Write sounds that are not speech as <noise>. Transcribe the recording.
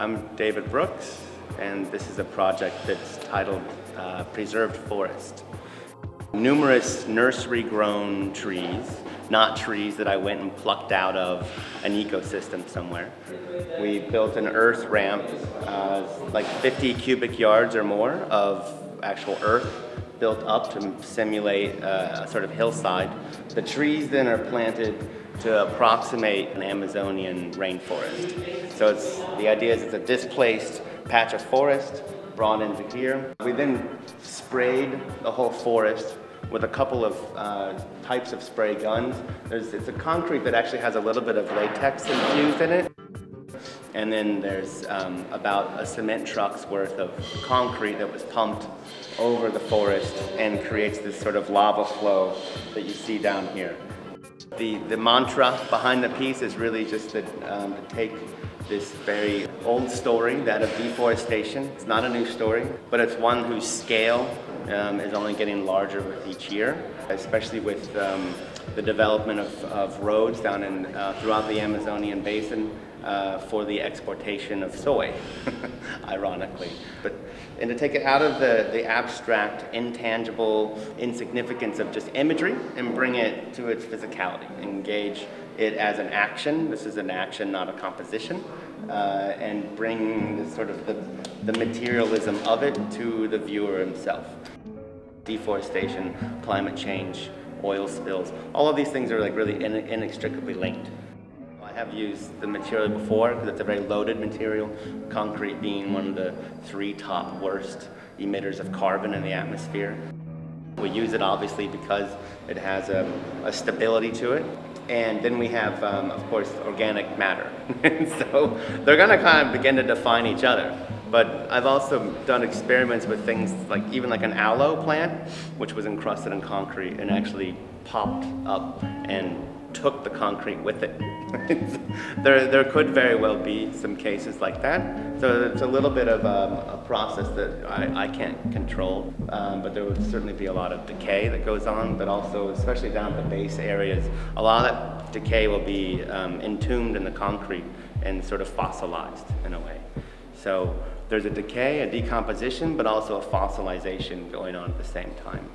I'm David Brooks, and this is a project that's titled uh, Preserved Forest. Numerous nursery grown trees, not trees that I went and plucked out of an ecosystem somewhere. We built an earth ramp, uh, like 50 cubic yards or more of actual earth built up to simulate uh, a sort of hillside. The trees then are planted to approximate an Amazonian rainforest. So it's, the idea is it's a displaced patch of forest brought into here. We then sprayed the whole forest with a couple of uh, types of spray guns. There's, it's a concrete that actually has a little bit of latex infused in it. And then there's um, about a cement truck's worth of concrete that was pumped over the forest and creates this sort of lava flow that you see down here. The, the mantra behind the piece is really just that, um, to take this very old story, that of deforestation. It's not a new story, but it's one whose scale um, is only getting larger with each year, especially with um, the development of, of roads down in, uh, throughout the Amazonian basin uh, for the exportation of soy, <laughs> ironically. But, and to take it out of the, the abstract, intangible insignificance of just imagery and bring it to its physicality, engage it as an action. This is an action, not a composition. Uh, and bring the sort of the, the materialism of it to the viewer himself. Deforestation, climate change, oil spills, all of these things are like really inextricably linked. Have used the material before because it's a very loaded material, concrete being one of the three top worst emitters of carbon in the atmosphere. We use it obviously because it has a, a stability to it. And then we have, um, of course, organic matter. <laughs> so they're going to kind of begin to define each other. But I've also done experiments with things like even like an aloe plant, which was encrusted in concrete and actually popped up and took the concrete with it. <laughs> there, there could very well be some cases like that. So it's a little bit of um, a process that I, I can't control, um, but there would certainly be a lot of decay that goes on, but also, especially down at the base areas, a lot of that decay will be um, entombed in the concrete and sort of fossilized in a way. So there's a decay, a decomposition, but also a fossilization going on at the same time.